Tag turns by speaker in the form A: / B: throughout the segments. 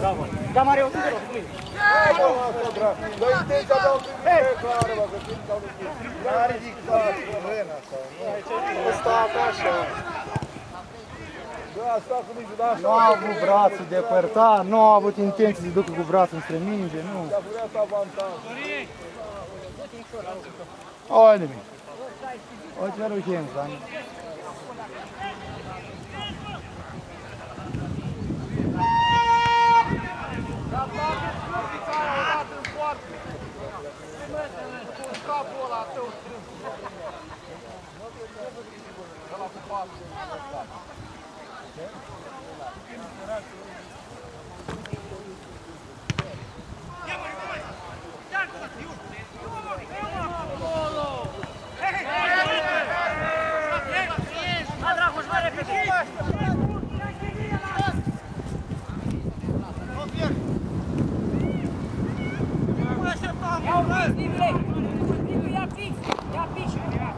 A: Bravo. Da, mare, o să rog, mâine.
B: Hai, mă, asta, drag. Dar intenția mea o fi clară, mă, că timp sau nu știu. N-a ridicat, Rena, asta. Nu sta așa. Da, sta cu mingea, da, așa.
C: Nu a avut brațul depărtat, nu a avut intenție să ducă cu brațul înspre minge, nu.
B: Dar vrea să avantaj.
C: Oj, nimic. O ce ruchem, Sani.
B: Capul ăla tău strâns. Ăla cu patru.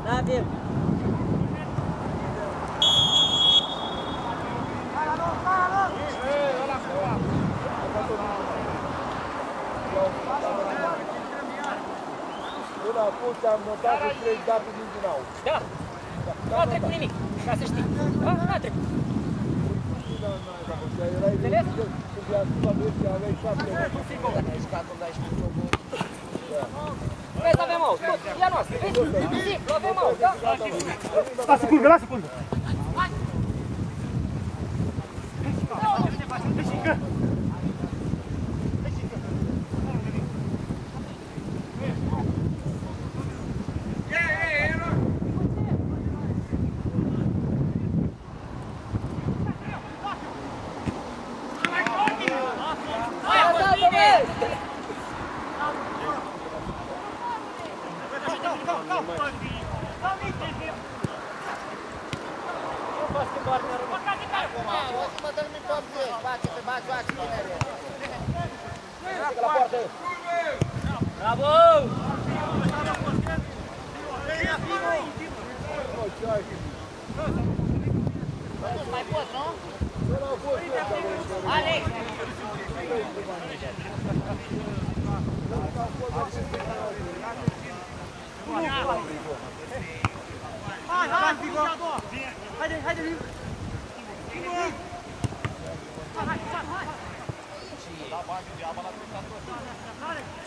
A: Da, bine.
B: Până acum ți-am notat că treci date din din nou.
A: Da. Nu a trecut nimic, ca să știi. Da? Nu a trecut.
B: Înțeles? Când i-a spus la băieți că aveai șapte.
A: Vezi, avem aut. Tot, e a noastră. Vezi? Simplu, avem aut, da?
C: Lasă culcă, lasă culcă.
A: Bravo! Mai poți, nu? Alex!
D: Hai, hai, Figo! Haide, haide, Figo! Hai, hai, hai!
A: Hai,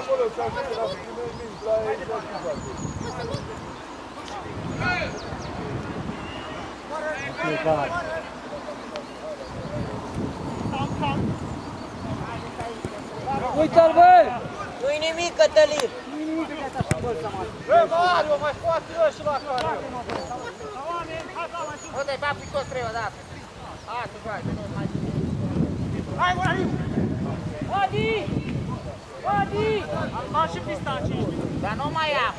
B: Acolo, ți-a zis la primul minut, la ei, la schimbat.
C: Fiecare.
A: Uite-l, bă! Nu-i nimic, Cătălin!
B: Bă, Mario, mai scoate ăștia la care.
A: Uite-i, bea picos trei odată. Hai, tu joai, nu mai...
D: Hai, Moraliu!
A: Adi! Adi!
D: Am și pista 5 minute.
A: Dar nu mai am.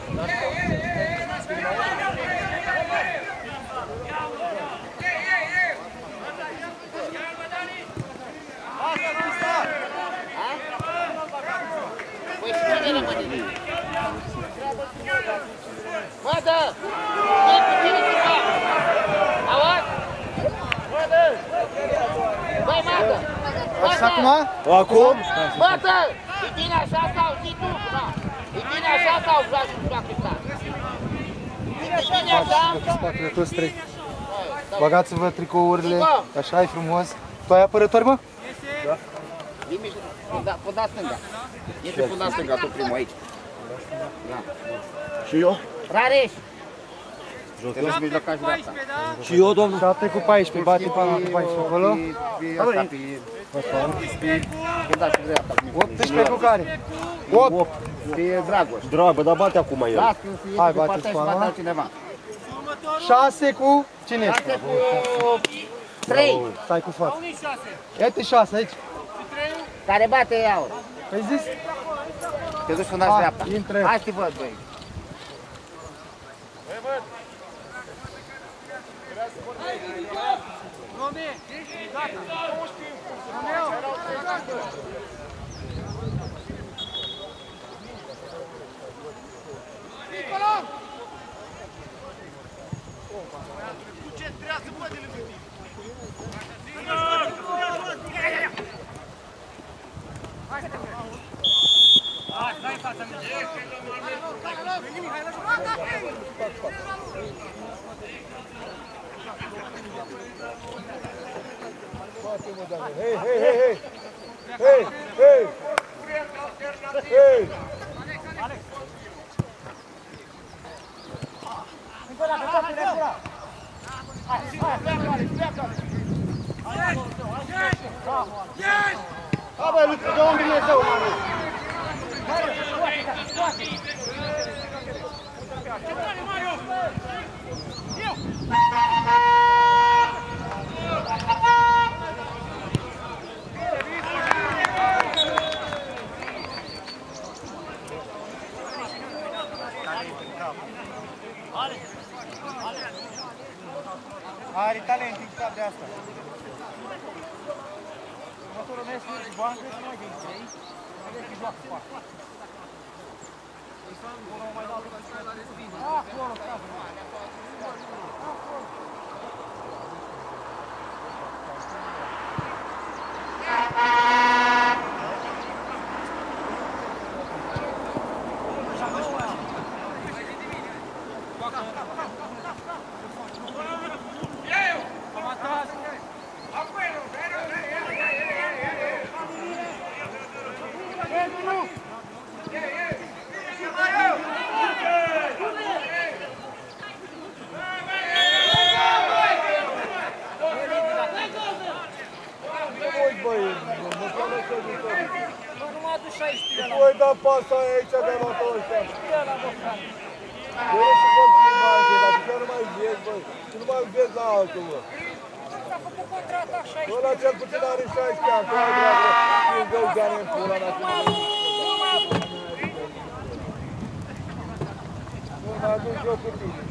A: Păi și unde rămâne? Bă, dă! Dă cu tine ceva! Auzi? Bă, dă! Băi, Magă!
C: Faceți acum?
B: Acum?
A: Bătă! E bine așa sau zi tu? Da. E bine așa sau vreau să joacă clar? E bine așa?
C: Faceți pe spatele toți trei. Bagați-vă tricourile, așa e frumos. Tu ai apărători, mă?
A: Limiș, da, poda stânga. Este poda stânga, tu primul aici.
B: Și eu?
A: Rareș! Te duci mijlocaș dreapta.
B: Și eu, domnul?
C: 7 cu 14, bate palma cu 14 acolo.
A: Pe asta, pe... Pe da și dreapta.
C: 18 cu care? 8.
A: Pe Dragoș.
B: Dragă, dar bate acum el.
A: Las că este
C: Hai,
A: pe
C: bateți
A: partea și
C: palma.
A: bate altcineva.
C: 6 cu... Cine
A: Asta
C: este?
A: cu... 3.
C: Stai cu față. Iată 6 aici.
A: Care bate aur.
C: Ai zis?
A: Te duci fundaș
C: Hai,
A: dreapta.
C: intră.
A: Hai să te văd, băi.
B: Hei, hei, hei, hei! Hei, hei! Hei!
C: Ha, băi, Luțu, dă-o în Dumnezeu, mă! Are talent în cap de asta. Următorul meci cu bancă și mai din trei. Vedeți că joacă foarte. Acolo, acolo.
B: Uite, băi, mă să jucări. Nu voi da pasa aici de la toți ăștia. Eu nu știu cum filma aici, dar chiar nu mai vezi, băi. Și nu mai vezi la altul, bă. Ăla cel puțin are 16 ani, hai, dragă, și îmi dă de ani în pula mea. Nu mai aduc joc cu tine.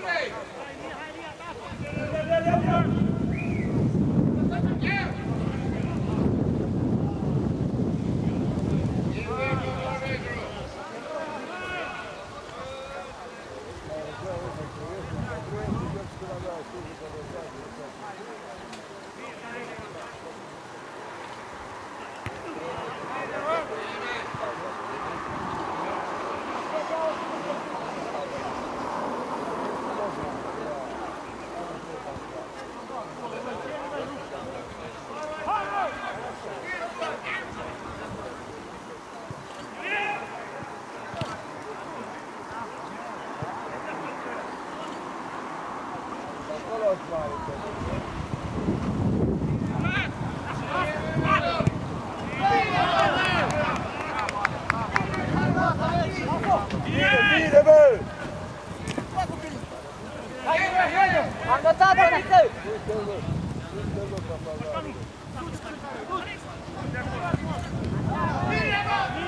B: Hey!
D: Am notat, bă, Nicău! Bă,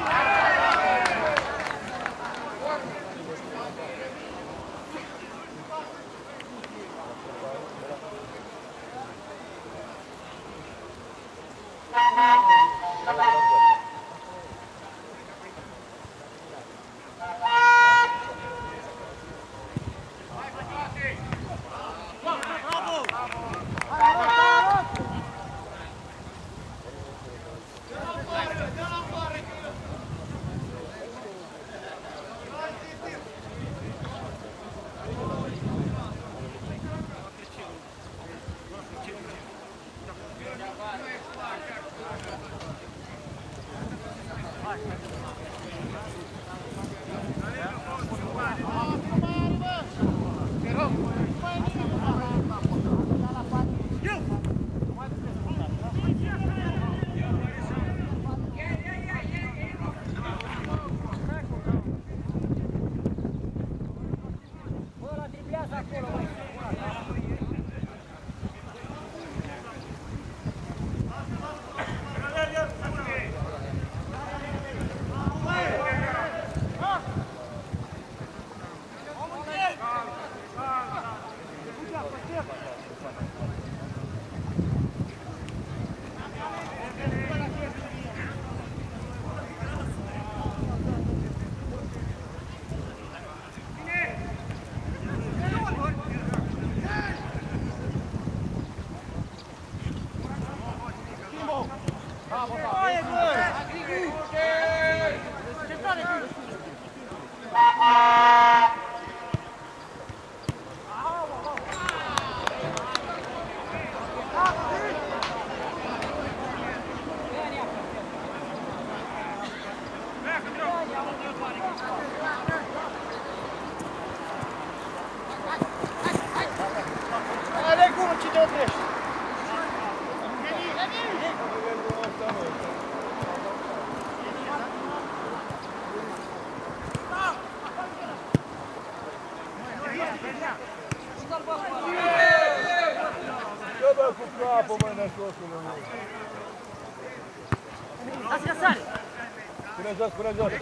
B: Dă bă cu capul, mă, năsosule, mă.
D: Lasă că sare!
B: Pune jos, pune jos.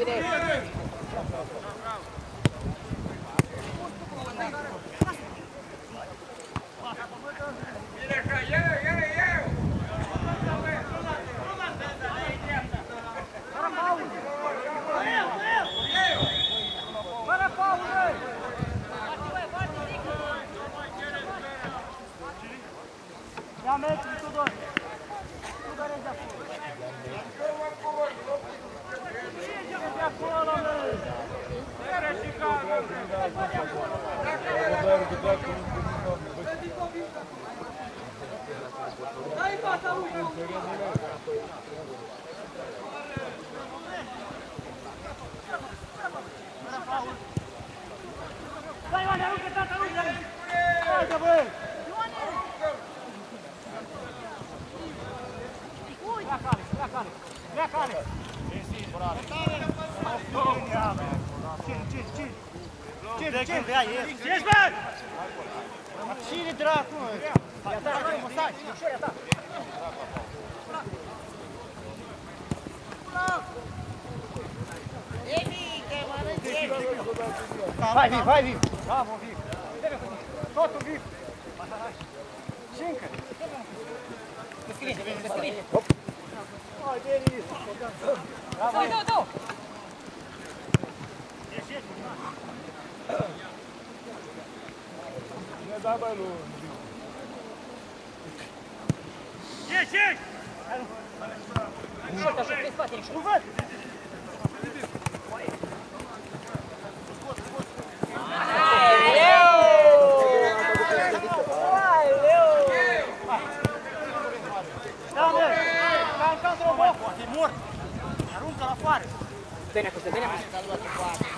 D: Fără faul, băi! Ia mergi, Tudor! Tudor, ești de acolo! Ești de acolo, băi! Vai, Ioane, aruncă, tata, aruncă! Haide, băi! Ia care, ia care, ia care! Cine, cine, cine? Cine, cine? Cine, bă? Cine dracu, mă? Ia ta, ia ta, mă, stai, ușor, ia ta! Vai, Viv, vai, Viv! Bravo, Viv! Totul, Viv! Cincă! Descrie, descrie! Hai, Denis! Bravo! Dă, dă, dă!
B: Ne da, bă, lui.
D: Ieși, ieși! Ușor, așa, pe spate, Nu văd! Da, mă! Ca în cadrul mă! Poate mort! Aruncă la afară! Bine acusă, bine acusă!